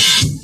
you